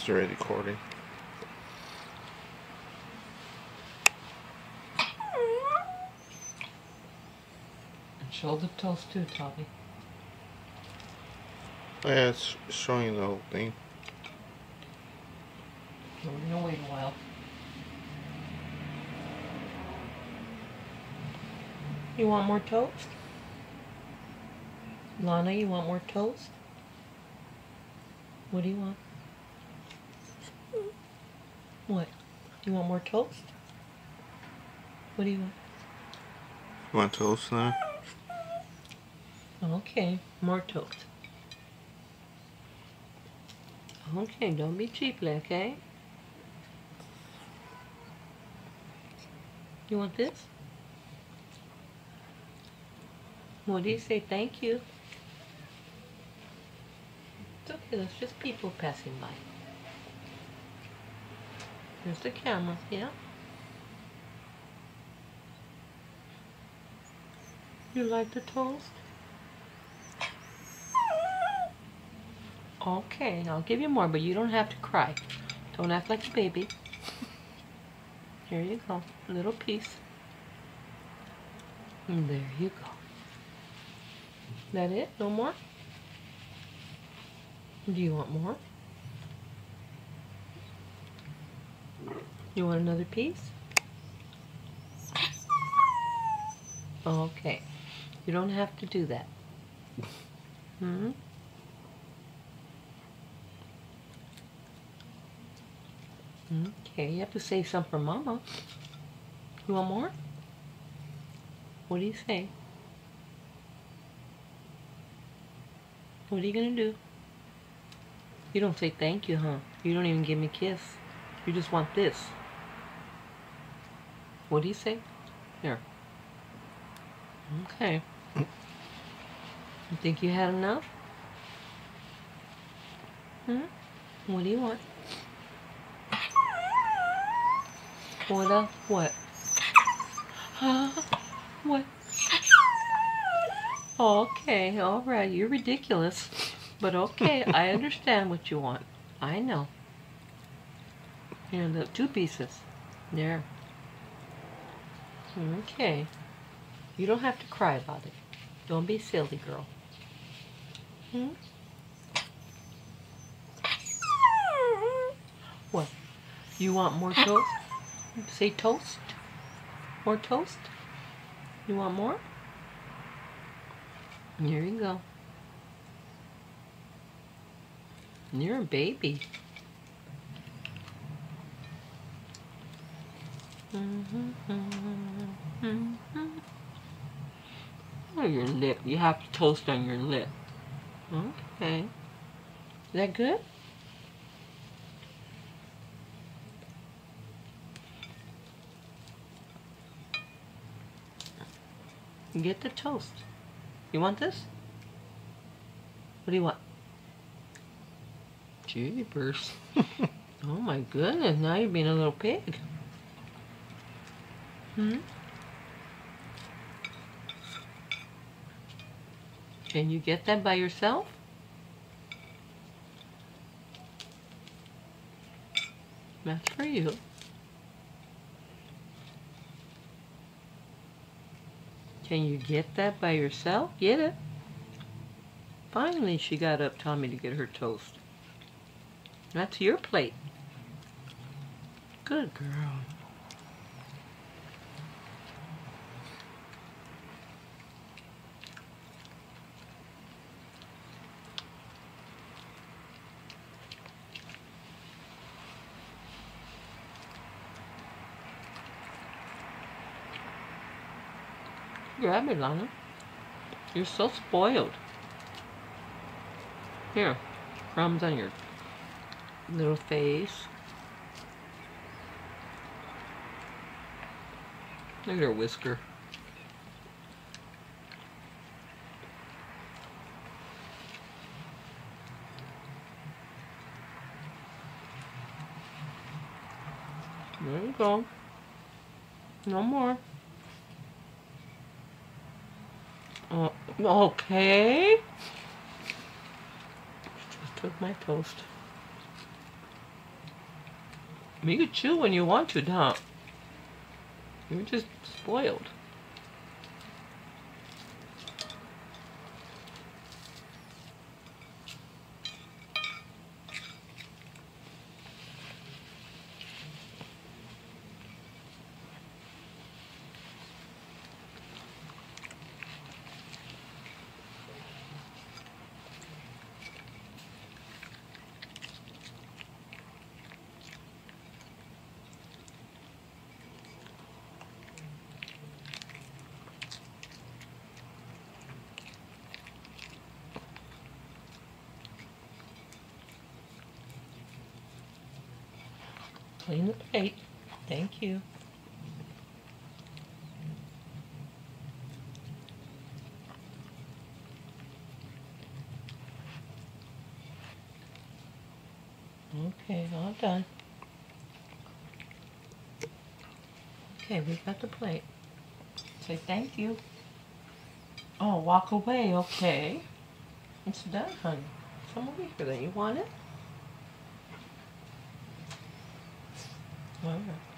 It's already recording. And show the toast too, Toby. Yeah, it's showing the whole thing. We're gonna wait a while. You want more toast? Lana, you want more toast? What do you want? What? You want more toast? What do you want? You want toast now? Okay, more toast. Okay, don't be cheap, okay? You want this? What do you say? Thank you. It's okay, that's just people passing by. There's the camera, yeah? You like the toast? Okay, I'll give you more, but you don't have to cry. Don't act like a baby. Here you go, a little piece. And there you go. That it? No more? Do you want more? You want another piece? Okay. You don't have to do that. Hmm? Okay, you have to save some for Mama. You want more? What do you say? What are you gonna do? You don't say thank you, huh? You don't even give me a kiss. You just want this. What do you say? Here. Okay. You think you had enough? Hmm? What do you want? What else? What? Huh? What? Okay, alright, you're ridiculous. But okay, I understand what you want. I know. Here, the two pieces. There. Okay. You don't have to cry about it. Don't be silly, girl. Hmm? What? You want more toast? Say toast? More toast? You want more? Here you go. You're a baby. Oh, your lip. You have to toast on your lip. Okay. Is that good? Get the toast. You want this? What do you want? Jeepers. oh my goodness, now you're being a little pig. Hmm? Can you get that by yourself? That's for you. Can you get that by yourself? Get it. Finally, she got up Tommy to get her toast. That's your plate. Good girl. Grab it, Lana. You're so spoiled. Here, crumbs on your little face. Look at her whisker. There you go. No more. Uh, okay. Just took my toast. You can chew when you want to, Dom. You're just spoiled. Clean the plate. Thank you. Okay, all done. Okay, we've got the plate. Say thank you. Oh, walk away, okay. It's done, honey. Come over here then. You want it? All right.